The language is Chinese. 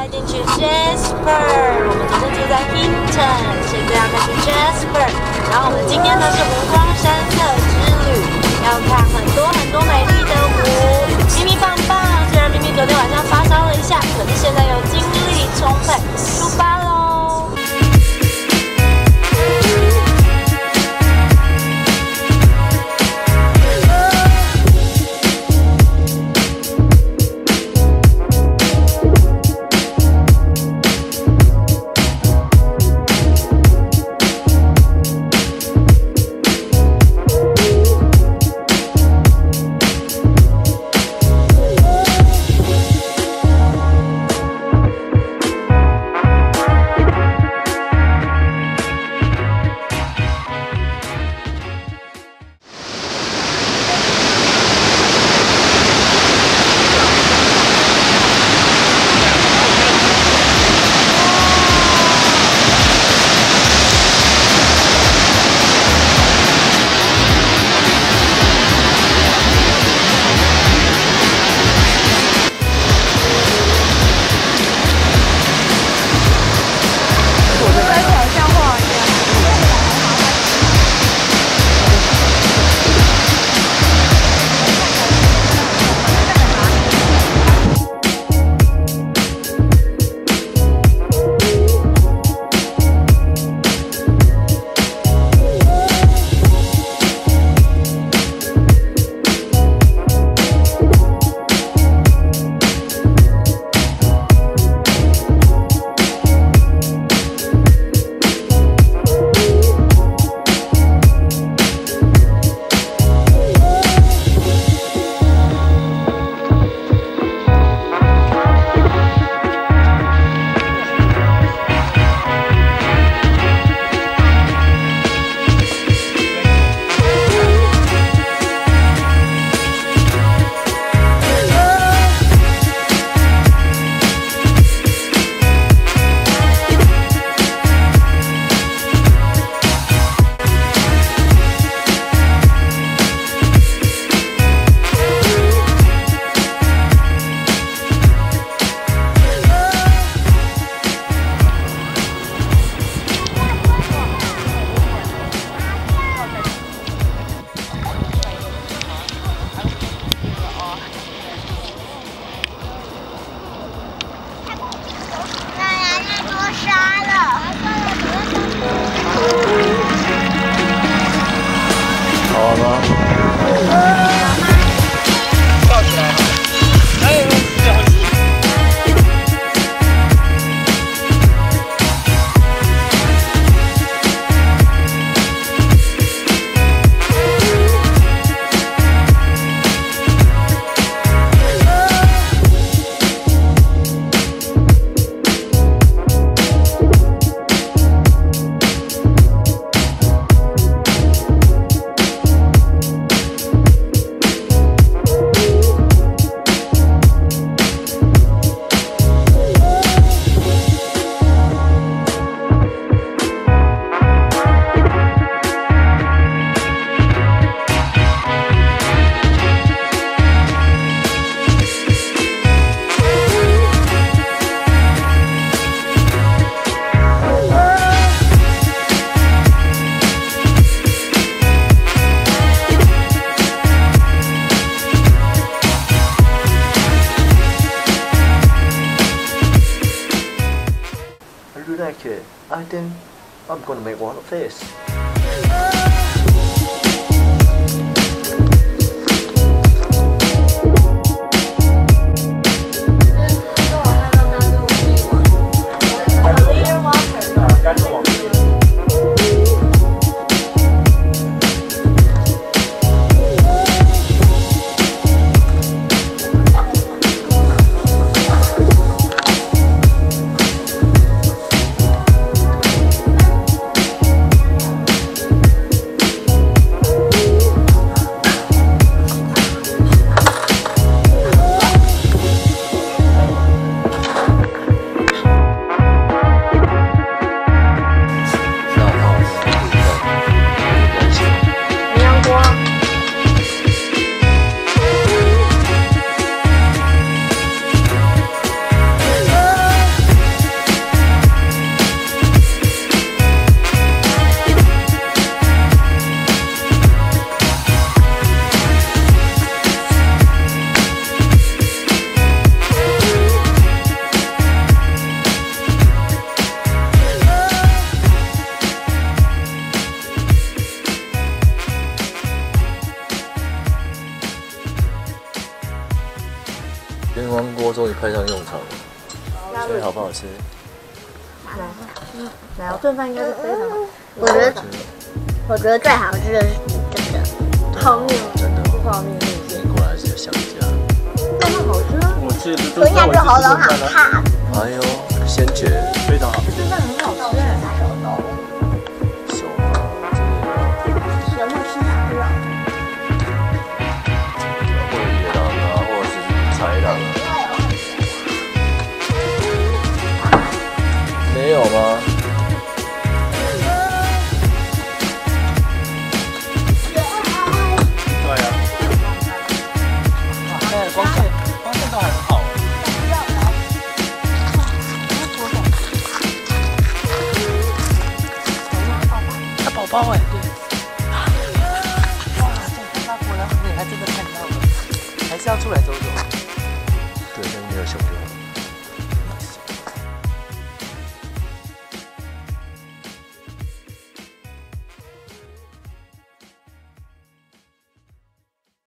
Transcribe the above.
带进去 Jasper，我们昨天住在 Hinton，现在要开去 Jasper，然后我们今天呢是湖光山色之旅，要看很多很多美丽的湖。！I think I'm gonna make one of this. 派上用场了。所以好不好吃？来，来，炖饭应该是非常好。我觉得我觉得最好吃的是这个泡面，真的哦，泡面是不是？你果然是想家。但它好吃啊，我吃的是吞下去喉咙好怕。哎呦，先觉非常好。炖饭很它宝宝哎，对。哇，这看到果然很美还真的看到了，还是要出来走走。对，但是没有熊就好。